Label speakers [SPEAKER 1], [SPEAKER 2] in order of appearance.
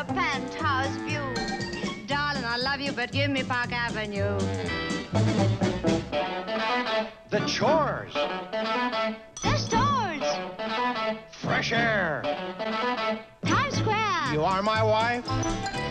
[SPEAKER 1] a penthouse view. Darling, I love you, but give me Park Avenue.
[SPEAKER 2] The chores,
[SPEAKER 1] The stores,
[SPEAKER 2] fresh air.
[SPEAKER 1] Times Square.
[SPEAKER 2] You are my wife?